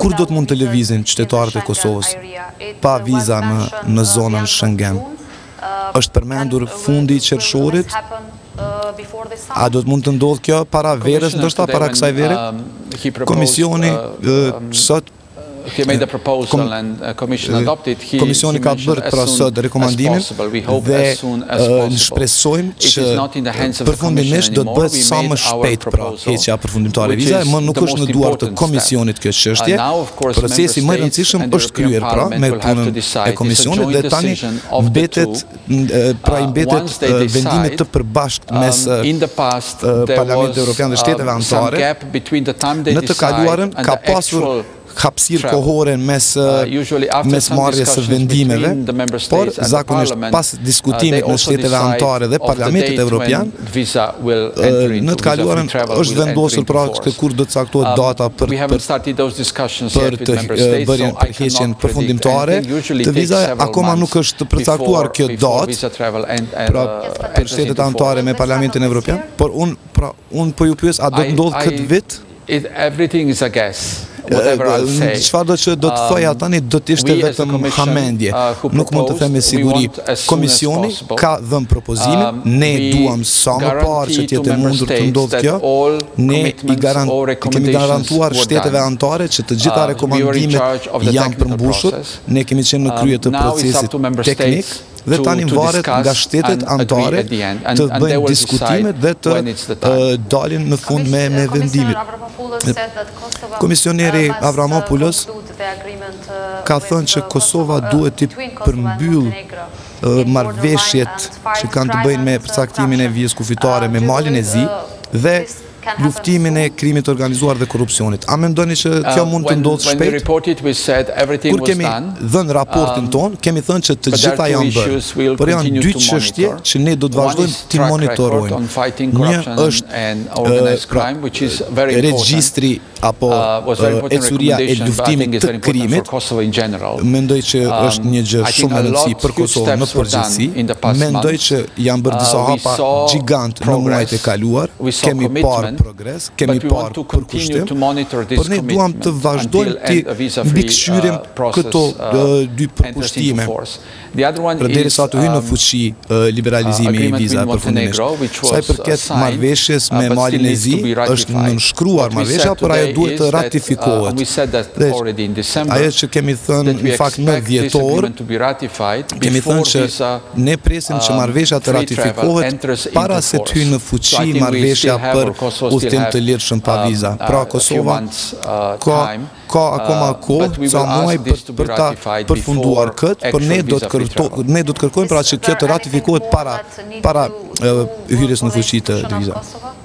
Kur do të mund të lëvizin qytetarët e Kosovës pa viza në zonën Schengen? Është përmendur fundi i qershorit? A do të mund të ndodhë kjo para verës, ndoshta para kësaj vere? Komisioni sot Komisioni ka bërë pra sot rekomandimin dhe ne shpresojmë që përfundimisht do të bëhet sa më shpejt pra heqja përfundimtare e vizave më nuk është në duar të Komisionit kjo çështje, procesi më i rëndësishëm është kryer pra me punën e Komisionit dhe tani mbetet pra i uh, mbetet uh, vendimit të përbashkët um, mes uh, Parlamentit Europian dhe shteteve um, anëtare. Në të kaluarën ka pasur hapësirë kohore mes uh, uh, mes marrjes së vendimeve, por zakonisht pas uh, diskutimit mes shteteve anëtare dhe Parlamentit Evropian, Në të kaluarën është vendosur pra se kur do të caktohet um, data për për të bërë për heqjen përfundimtare të vizave, akoma nuk është përcaktuar kjo datë pra uh, për shtetet anëtare me Parlamentin Evropian, por unë pra, unë po ju pyes, a do të ndodhë këtë vit? Çfarëdo që do të thoja tani do të ishte vetëm hamendje. Nuk mund të them me siguri. Komisioni ka dhënë propozimin, ne duam sa më parë që të jetë e mundur të ndodhë kjo. Ne i kemi garantuar shteteve anëtare që të gjitha rekomandimet janë përmbushur. Ne kemi qenë në krye të procesit teknik. dhe tani varet nga shtetet anëtare të bëjnë diskutimet dhe të dalin në fund me vendimin. Komisioneri Avramopoulos ka thënë që Kosova duhet të përmbyllë marrëveshjet që kanë të bëjnë me përcaktimin e vijës kufitare me Malin e Zi dhe luftimin e krimit të organizuar dhe korrupsionit. A mendoni që kjo mund të ndodhë shpejt? Kur kemi dhënë raportin tonë, kemi thënë që të gjitha janë bërë, por janë dy çështje që ne do të vazhdojmë t'i monitorojmë. Një është regjistri apo ecuria e luftimit të krimit, mendoj që është um, një gjë shumë me rëndësi për Kosovën në përgjithësi. Mendoj që janë bërë uh, disa hapa gjigantë në muajt e kaluar, kemi parë progres, kemi parë përkushtim, por ne duam të vazhdojmë të uh, mbikëqyrim uh, këto dy përkushtime. Përderisa të hyjë në um, fuqi uh, liberalizimi i vizave përfundimisht. Sa i përket marrëveshjes me uh, Malin e Zi, është nënshkruar marrëveshja, por ajo duhet të uh, ratifikohet. Dhe ajo që kemi thënë në fakt në dhjetor, kemi thënë që ne presim që um, marrëveshja të ratifikohet para se të hyjë në fuqi marrëveshja për udhëtim të lirshëm pa viza. Pra Kosova ka ka akoma uh, kohë, ca muaj për, për ta përfunduar këtë, por ne do të kërto, ne do të kërkojmë pra që kjo të ratifikohet para para uh, hyrjes në fuqi të vizave.